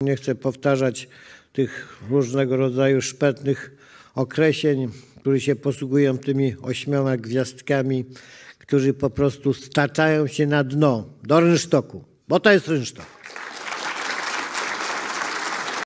Nie chcę powtarzać tych różnego rodzaju szpetnych określeń, którzy się posługują tymi ośmioma gwiazdkami, którzy po prostu staczają się na dno, do rynsztoku, bo to jest rynsztok.